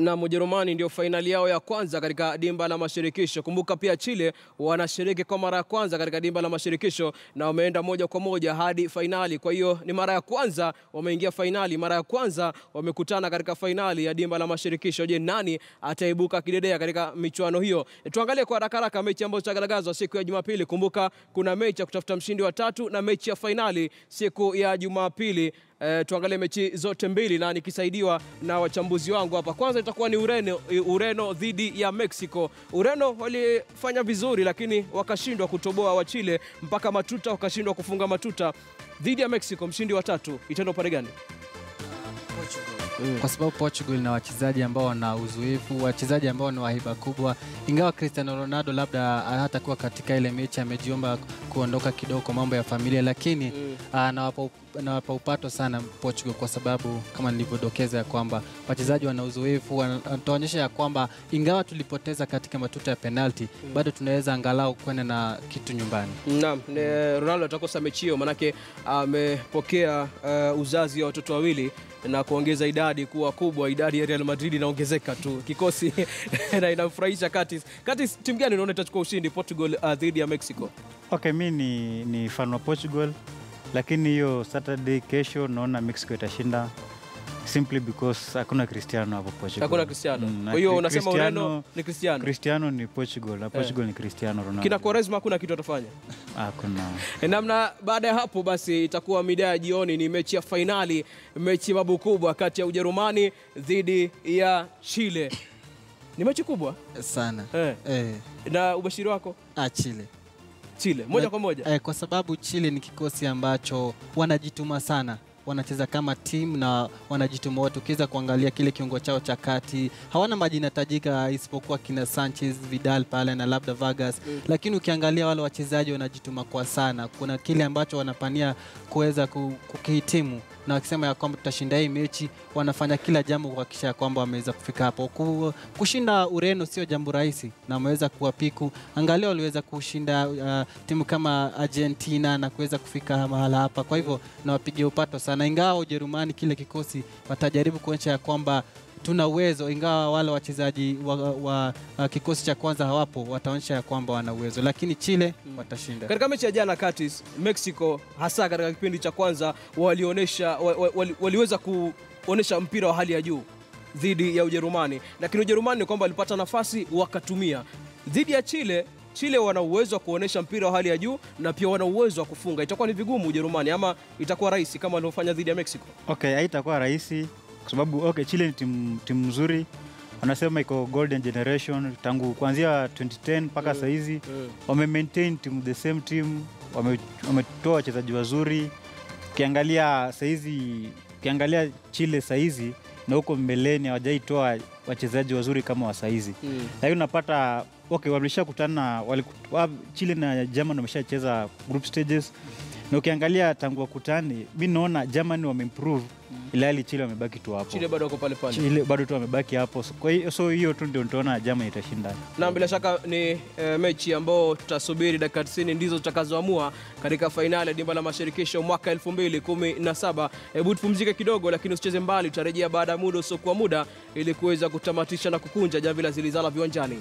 na Ujerumani ndio fainali yao ya kwanza katika dimba la mashirikisho. Kumbuka pia Chile wanashiriki kwa mara ya kwanza katika dimba la mashirikisho na wameenda moja kwa moja hadi fainali. Kwa hiyo ni mara ya kwanza wameingia fainali, mara ya kwanza wamekutana katika fainali ya dimba la mashirikisho. Je, nani ataibuka kidedea katika michuano hiyo? Tuangalie kwa haraka haraka mechi ambazo zitagaragazwa siku ya Jumapili. Kumbuka kuna mechi ya kutafuta mshindi wa tatu na mechi ya fainali siku ya Jumapili. E, tuangalie mechi zote mbili na nikisaidiwa na wachambuzi wangu hapa. Kwanza itakuwa ni Ureno, Ureno dhidi ya Mexico. Ureno walifanya vizuri, lakini wakashindwa kutoboa wa Chile mpaka matuta, wakashindwa kufunga matuta dhidi ya Mexico. Mshindi wa tatu itaenda upande gani? kwa sababu Portugal na wachezaji ambao wana uzoefu, wachezaji ambao ni wahiba kubwa. Ingawa Cristiano Ronaldo labda hatakuwa katika ile mechi, amejiomba kuondoka kidogo kwa mambo ya familia, lakini Mm. ah, nawapa nawapa upato sana Portugal kwa sababu kama nilivyodokeza ya kwamba wachezaji wana uzoefu, wanatuonyesha ya kwamba ingawa tulipoteza katika matuta ya penalti, bado tunaweza angalau kwenda na kitu nyumbani. Naam, mm. Ronaldo atakosa mechi hiyo manake amepokea uh, uzazi wa watoto wawili na kuongeza idadi kuwa kubwa. Idadi ya Real Madrid inaongezeka tu kikosi na inamfurahisha Curtis. Curtis, timu gani unaona itachukua ushindi Portugal uh, dhidi ya Mexico? Okay, mi ni, ni fan wa Portugal, lakini hiyo Saturday kesho naona Mexico itashinda simply because hakuna Cristiano hapo Portugal. Hakuna Cristiano. Mm, Kwa hiyo unasema Cristiano- Ureno ni Cristiano. Cristiano ni Portugal na Portugal ni Cristiano Ronaldo. Kina Quaresma hakuna kitu atafanya. Hakuna. namna baada ya hapo basi itakuwa mida ya jioni, ni mechi ya fainali, mechi babu kubwa kati ya Ujerumani dhidi ya Chile. Ni mechi kubwa Sana eh. eh, Na ubashiri wako ah, Chile Chile moja kwa moja. Eh, kwa sababu Chile ni kikosi ambacho wanajituma sana, wanacheza kama timu na wanajituma wote. Ukiweza kuangalia kile kiungo chao cha kati, hawana majina tajika isipokuwa kina Sanchez, Vidal pale na labda Vargas Mm. lakini ukiangalia wale wachezaji wanajituma kwa sana. Kuna kile ambacho wanapania kuweza ku- kukihitimu na wakisema ya kwamba tutashinda hii mechi, wanafanya kila jambo kuhakikisha kwamba wameweza kufika hapo. Kushinda Ureno sio jambo rahisi na wameweza kuwapiku. Angalia waliweza kushinda uh, timu kama Argentina na kuweza kufika mahala hapa. Kwa hivyo nawapigia upato sana, ingawa Ujerumani kile kikosi watajaribu kuonyesha ya kwamba tuna uwezo, ingawa wale wachezaji wa, wa, wa kikosi cha kwanza hawapo, wataonyesha ya kwamba wana uwezo, lakini Chile mm. watashinda. katika mechi ya jana kati Mexico hasa katika kipindi cha kwanza walionyesha wa, wa, wali, waliweza kuonyesha mpira wa hali ya juu dhidi ya Ujerumani, lakini Ujerumani ni kwamba walipata nafasi wakatumia. Dhidi ya Chile, Chile wana uwezo wa kuonesha mpira wa hali ya juu na pia wana uwezo wa kufunga. Itakuwa ni vigumu Ujerumani ama itakuwa rahisi kama walivyofanya dhidi ya Mexico? Okay, haitakuwa rahisi kwa sababu okay, Chile ni timu timu nzuri. Wanasema iko golden generation tangu kuanzia 2010 mpaka Mm. saa hizi wame maintain team the same team, wame- wametoa wachezaji wazuri. Ukiangalia saizi, ukiangalia Chile saizi na huko mbeleni hawajaitoa wachezaji wazuri kama wa saizi, Mm. lakini unapata okay, wameshakutana Chile na Germany wameshacheza group stages, na ukiangalia tangu wakutani, mi naona Germany wameimprove, ilhali Chile wamebaki tu hapo. Chile bado wako pale pale. Chile bado tu wamebaki hapo, So, kwa hiyo so hiyo tu ndio tunaona Germany itashinda. na bila shaka ni e, mechi ambao tutasubiri dakika 90 ndizo tutakazoamua katika fainali ya dimba la mashirikisho mwaka 2017. Hebu tupumzike kidogo, lakini usicheze mbali, tutarejea baada ya muda usiokuwa muda ili kuweza kutamatisha na kukunja jamvi la zilizala viwanjani.